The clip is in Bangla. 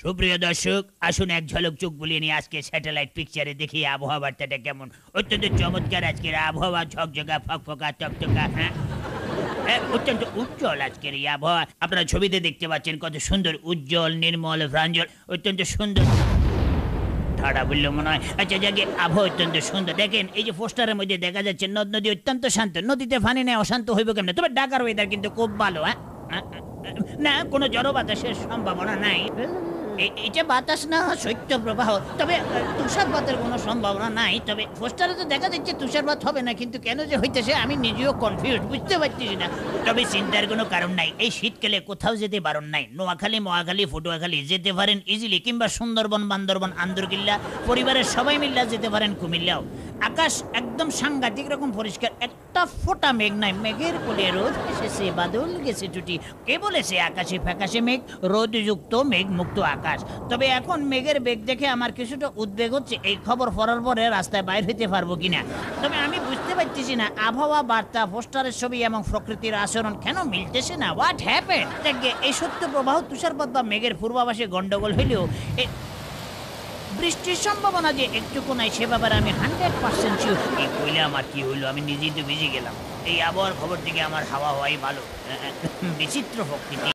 সুপ্রিয় দর্শক আসুন এক ঝলক চোখ বুলিয়ে নিয়ে আজকে স্যাটেলাইট পিকচারে দেখি আবহাওয়া বার্তাটা কেমন। অত্যন্ত চমৎকার আজকের আবহাওয়া ঝকঝকা ফকফকা টকটকা হ্যাঁ? হ্যাঁ, অত্যন্ত উজ্জ্বল আজকের এই আবহাওয়া। আপনারা ছবিতে দেখতে পাচ্ছেন কত সুন্দর উজ্জ্বল নির্মল প্রাঞ্জল অত্যন্ত সুন্দর। ঠাড়া বলল মনে হয় আচ্ছা যাকে আবহাওয়া অত্যন্ত সুন্দর। দেখেন এই যে পোস্টারের মধ্যে দেখা যাচ্ছে নদ নদী অত্যন্ত শান্ত। নদীতে ফানি নেই অশান্ত হইব কেমনে? তবে ঢাকার ওয়েদার কিন্তু খুব ভালো হ্যাঁ হ্যাঁ, না, কোনো জড় বাতাসের সম্ভাবনা নাই। এটা বাতাস না, শৈত্য প্রবাহ, তবে তুষারপাতের কোনো সম্ভাবনা নাই। তবে পোস্টারে তো দেখা যাচ্ছে তুষারপাত হবে না, কিন্তু কেন যে হইতেছে আমি নিজেও কনফিউজ বুঝতে পারতেছি না। তবে চিন্তার কোনো কারণ নাই। এই শীতকালে কোথাও যেতে বারণ নাই। নোয়াখালী, মহাখালী ফটুয়াখালী যেতে পারেন ইজিলি কিংবা সুন্দরবন, বান্দরবন, আন্দরকিল্লা, পরিবারের সবাই মিল্লা যেতে পারেন কুমিল্লাও। আকাশ একদম সাংঘাতিক রকম পরিষ্কার। একটা ফোঁটা মেঘ নাই। মেঘের কোলে রোদ এসেছে, বাদল গেছে টুটি কে বলেছে আকাশে ফ্যাকাশে মেঘ? রোদযুক্ত মেঘ মুক্ত আকাশ। তবে এখন মেঘের বেগ দেখে আমার কিছুটা উদ্বেগ হচ্ছে। এই খবর পড়ার পরে রাস্তায় বাইর হইতে পারব কিনা? তবে আমি বুঝতে পারতেছি না, আবহাওয়া, বার্তা, পোস্টারের ছবি এবং প্রকৃতির আচরণ কেন মিলতেছে না? হোয়াট হ্যাপেন দেখে এই সত্য প্রবাহ তুষারপাত বা মেঘের পূর্বাভাসে গন্ডগোল হইলেও বৃষ্টির সম্ভাবনা যে একটুকু নাই সে ব্যাপারে আমি হান্ড্রেড পার্সেন্ট শিওর এই কইলে আমার কি হইল? আমি নিজেই তো ভিজে গেলাম। এই আবহাওয়ার খবর থেকে আমার হাওয়া হওয়াই ভালো। বিচিত্র প্রকৃতি।